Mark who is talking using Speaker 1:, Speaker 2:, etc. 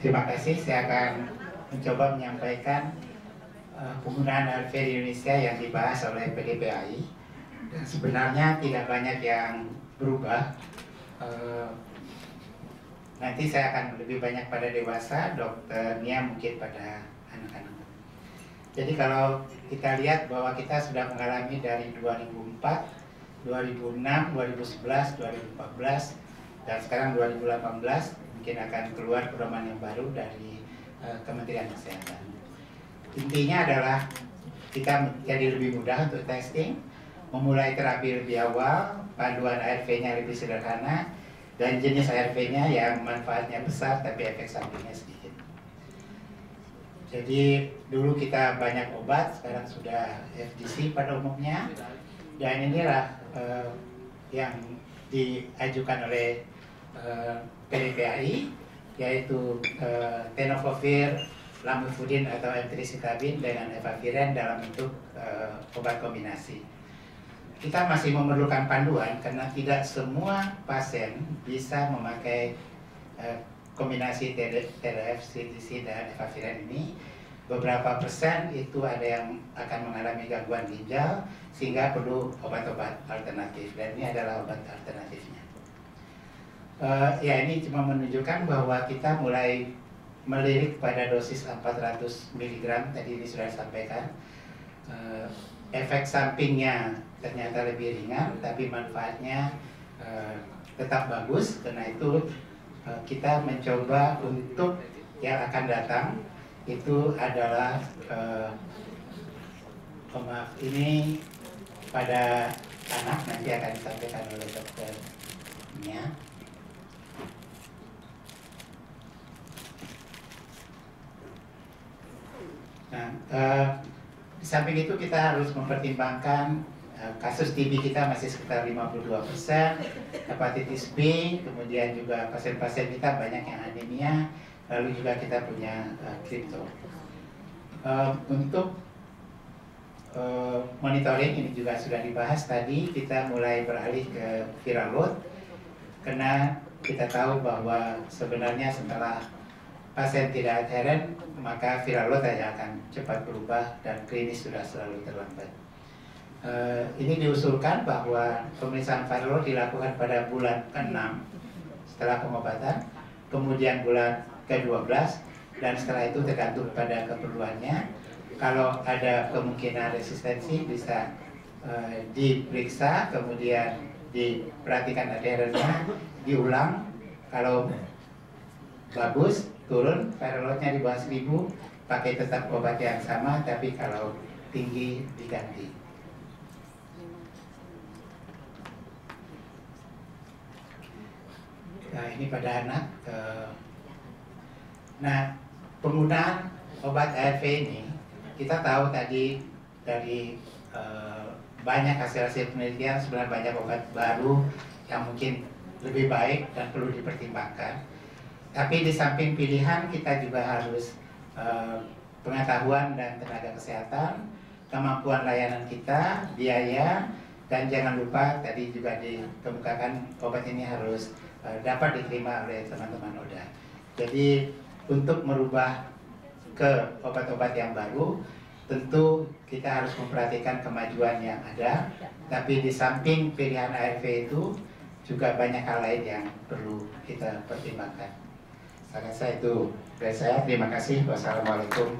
Speaker 1: Terima kasih, saya akan mencoba menyampaikan uh, penggunaan ARV di Indonesia yang dibahas oleh PDPAI. Dan sebenarnya tidak banyak yang berubah. Uh, nanti saya akan lebih banyak pada dewasa, dokternya mungkin pada anak-anak. Jadi kalau kita lihat bahwa kita sudah mengalami dari 2004, 2006, 2011, 2014, dan sekarang 2018 mungkin akan keluar pedoman yang baru dari uh, Kementerian Kesehatan. Intinya adalah kita jadi lebih mudah untuk testing, memulai terapi lebih awal, panduan ARV-nya lebih sederhana, dan jenis ARV-nya yang manfaatnya besar tapi efek sampingnya sedikit. Jadi dulu kita banyak obat, sekarang sudah FDC pada umumnya, dan inilah uh, yang diajukan oleh uh, PDPAI yaitu uh, tenofovir, lamivudin atau emtricitabine dengan efavirenz dalam bentuk uh, obat kombinasi. Kita masih memerlukan panduan karena tidak semua pasien bisa memakai uh, kombinasi TDF, CTC dan efavirenz ini. Beberapa persen itu ada yang akan mengalami gangguan ginjal sehingga perlu obat-obat alternatif dan ini adalah obat alternatifnya. Uh, ya ini cuma menunjukkan bahwa kita mulai melirik pada dosis 400 mg tadi ini sudah disampaikan. Uh, efek sampingnya ternyata lebih ringan, tapi manfaatnya uh, tetap bagus. Karena itu uh, kita mencoba untuk yang akan datang itu adalah uh, oh maaf ini pada anak nanti akan disampaikan oleh dokternya. Nah, uh, di samping itu kita harus mempertimbangkan uh, kasus TB kita masih sekitar 52 persen, hepatitis B, kemudian juga pasien-pasien kita banyak yang anemia, lalu juga kita punya uh, kripto. Uh, untuk uh, monitoring ini juga sudah dibahas tadi, kita mulai beralih ke viral load, karena kita tahu bahwa sebenarnya setelah pasien tidak adheren, maka viral load hanya akan cepat berubah dan klinis sudah selalu terlambat. Uh, ini diusulkan bahwa pemeriksaan viral load dilakukan pada bulan ke-6 setelah pengobatan, kemudian bulan ke-12, dan setelah itu tergantung pada keperluannya. Kalau ada kemungkinan resistensi bisa uh, diperiksa, kemudian diperhatikan adherennya, diulang. Kalau bagus, turun viral loadnya di bawah 1000 pakai tetap obat yang sama tapi kalau tinggi diganti. Nah ini pada anak nah penggunaan obat ARV ini kita tahu tadi dari uh, banyak hasil-hasil penelitian sebenarnya banyak obat baru yang mungkin lebih baik dan perlu dipertimbangkan tapi di samping pilihan kita juga harus uh, pengetahuan dan tenaga kesehatan, kemampuan layanan kita, biaya, dan jangan lupa tadi juga dikemukakan obat ini harus uh, dapat diterima oleh teman-teman ODA. Jadi untuk merubah ke obat-obat yang baru, tentu kita harus memperhatikan kemajuan yang ada, tapi di samping pilihan ARV itu juga banyak hal lain yang perlu kita pertimbangkan saya rasa itu dari saya terima kasih. Wassalamualaikum